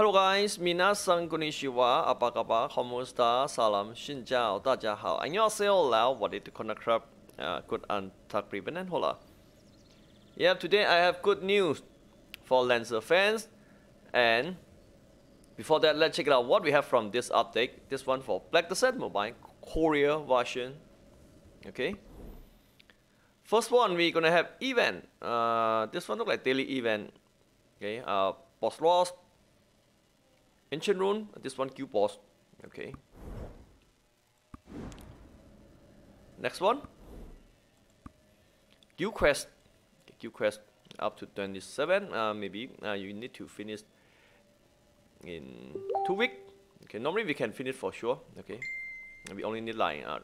Hello guys, minasan konnichiwa, apa kabar, komusta, salam, shinjao, dajahao, annyeonghaseyo, lao, wadit konakrab, uh, good antak ribbon hola. Yeah, today I have good news for Lancer fans, and before that, let's check out what we have from this update. This one for Black Desert Mobile, Korea version. Okay. First one, we're gonna have event. Uh, this one look like daily event. Okay. Uh, boss lost. Ancient rune. This one Q boss. Okay. Next one. Q quest. Q quest up to 27. Uh, maybe uh, you need to finish in two weeks. Okay. Normally we can finish for sure. Okay. We only need like uh,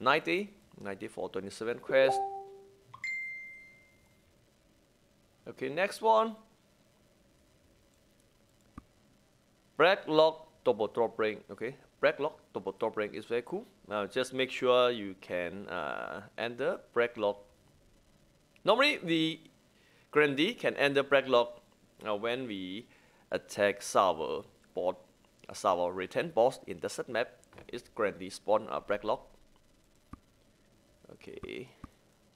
90. 90 for 27 quest. Okay, next one. Black Rock double drop ring. Okay, Black Rock double drop ring is very cool. Now just make sure you can uh, enter Black Rock. Normally the Grandee can enter Black Rock uh, when we attack Salver board, a Salver return boss in the set map. It's Grandee spawn a Black Rock. Okay,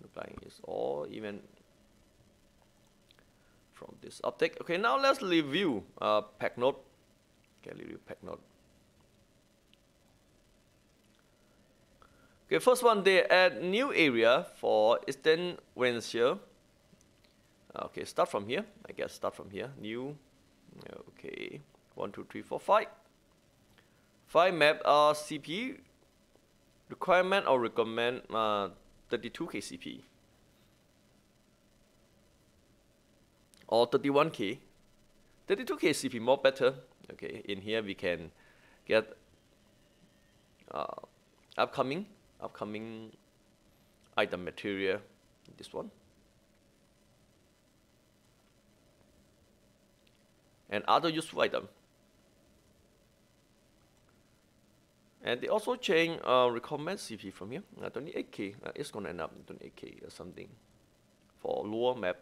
look like it's all even from this update. Okay, now let's review uh, patch note. Patch note. Okay, first one they add new area for Eastern Valencia. Okay, start from here. I guess start from here. New. Okay, one, two, three, four, five. Five map are uh, CP requirement or recommend uh, 32 KCP. or 31k 32k CP more better okay in here we can get uh, upcoming upcoming item material this one. And other useful item. And they also change uh, recommend CP from here. Uh, 28k uh, it's gonna end up 28k or something for lower map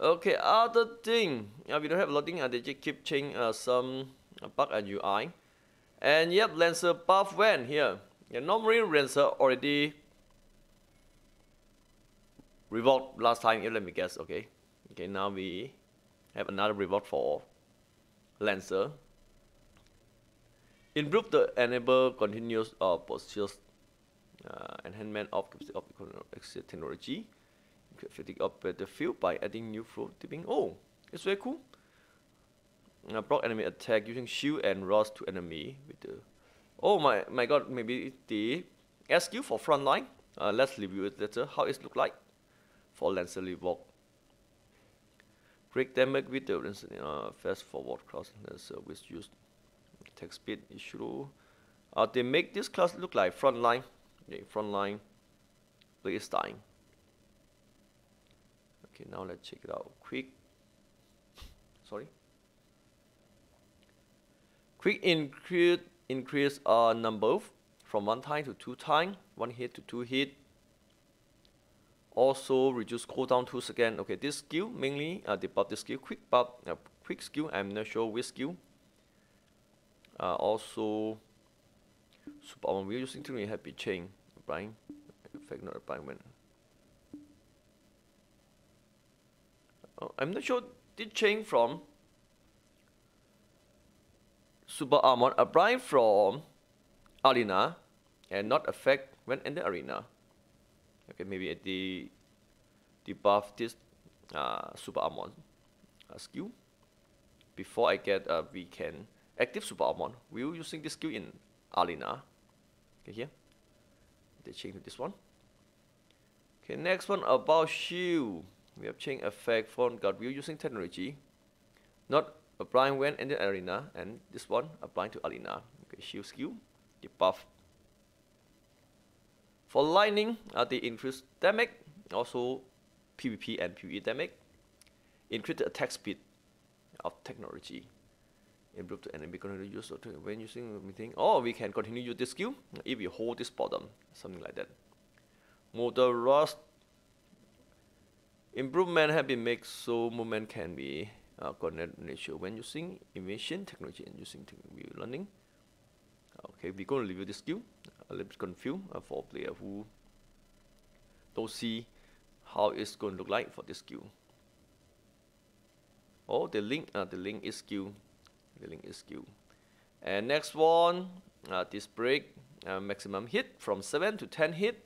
Okay, other thing, uh, we don't have loading, uh, they just keep changing uh, some uh, bug and UI. And yep, Lancer buff when here. Yeah, normally Lancer already rework last time, let me guess, okay. Okay, now we have another rework for Lancer. Improve the enable continuous uh, postures uh, enhancement of, of technology fatigue up the field by adding new flow tipping. Oh, it's very cool. Uh, block enemy attack using shield and rust to enemy with the. Oh my my god! Maybe the SQ for frontline. Uh, let's review it later. How it look like for Lancer Walk. Break damage with the uh, fast forward class. That's uh, which used attack speed issue. Uh, they make this class look like frontline. Okay, frontline. Play style. Okay, now let's check it out. Quick, sorry. Quick increase increase uh, number from one time to two time, one hit to two hit. Also reduce cooldown two seconds. Okay, this skill mainly uh, debuff this skill. Quick buff, uh, quick skill. I'm not sure which skill. Uh, also, super we're using to happy chain, right? Effect not a Oh, I'm not sure did change from super armor apply from arena and not affect when in the arena. Okay, maybe at the debuff this uh, super armor uh, skill before I get uh, we can active super armor. We're using this skill in arena. Okay, here they change to this one. Okay, next one about shield we have changed effect for God view using technology, not applying when in the arena, and this one applying to arena. Okay, shield skill, debuff. For lightning, uh, they increase damage, also PvP and PvE damage. Increase the attack speed of technology. Improve the enemy continue use when using meeting. Or we can continue use this skill if we hold this bottom, something like that. Motor rust improvement have been made so movement can be uh, coordinate ratio when using immersion technology and using view learning. Okay, we're going to review this skill. A little bit confused uh, for player who don't see how it's going to look like for this skill. Oh, the link, uh, the link is skill. The link is skill. And next one, uh, this break uh, maximum hit from 7 to 10 hit.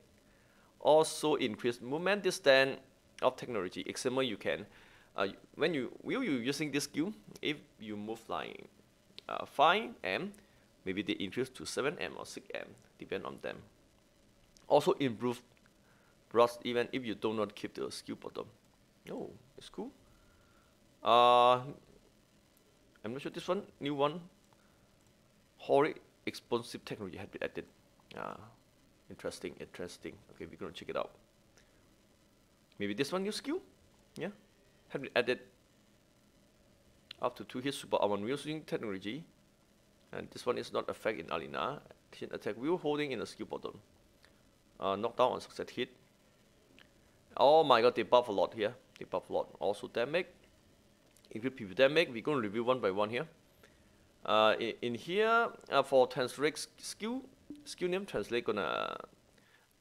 Also increase movement distance of technology. Example, you can, uh, when you, will you using this skill, if you move like uh, 5 m, maybe they increase to 7 m or 6 m, depend on them. Also improve rust even if you do not keep the skill bottom. Oh, it's cool. Uh, I'm not sure this one, new one, Hori explosive technology had been added. Uh, interesting, interesting. Okay, we're gonna check it out. Maybe this one new skill? Yeah, had been added up to two hits super armor using technology. And this one is not effect in arena. Attack wheel holding in the skill bottom. Uh, knockdown on success hit. Oh my god, they buff a lot here. They buff a lot. Also damage. Increase PV damage. We're going to review one by one here. Uh, in, in, here, uh, for translate skill, skill name translate gonna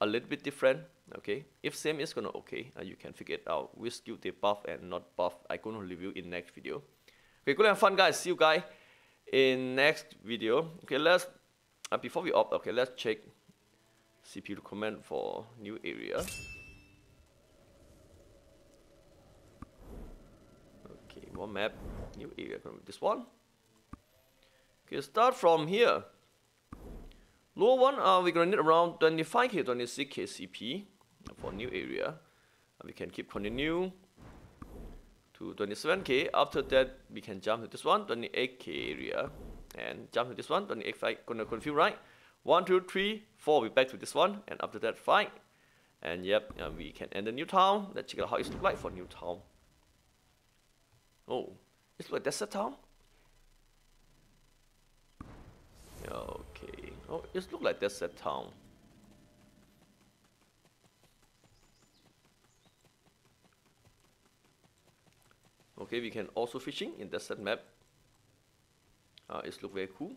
a little bit different. Okay, if same is gonna okay, uh, you can figure it out which skill they buff and not buff. I gonna review in next video. Okay, good and fun guys. See you guys in next video. Okay, let's uh, before we opt. Okay, let's check CPU command for new area. Okay, one map, new area. This one. Okay, start from here. Lower one, uh, we're gonna need around 25k, 26k CP for new area. We can keep continue to 27k. After that, we can jump to this one, 28k area, and jump to this one, 28 Gonna confuse right? One, two, three, four. We back to this one, and after that, five. And yep, uh, we can end the new town. Let's check out how it looks like for new town. Oh, it's like desert town. Okay. Oh, it looks like desert town. Okay, we can also fishing in the set map. Uh, it looks very cool.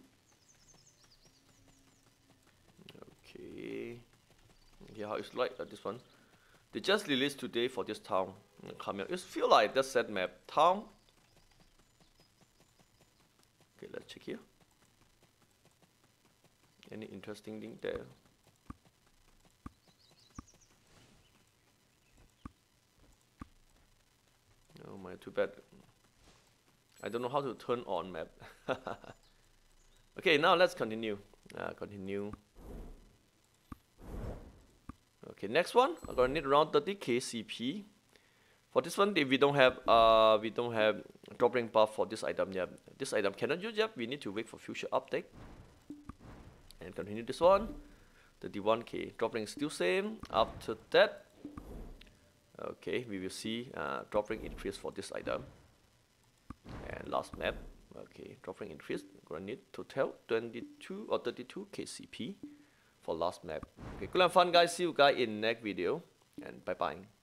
Okay. Yeah, it's like uh, this one. They just released today for this town. Come here. It feel like the set map town. Okay, let's check here. Any interesting thing there? Oh my, too bad. I don't know how to turn on map. okay, now let's continue. Uh, continue. Okay, next one. I'm gonna need around 30k CP. For this one, we don't have uh we don't have dropping buff for this item yet. This item cannot use yet. We need to wait for future update and continue this one the D1K Dropping still same after that okay we will see uh, drop increase for this item. And last map. Okay drop ring increase gonna need total 22 or 32 KCP for last map. Okay cool and fun guys. See you guys in next video and bye bye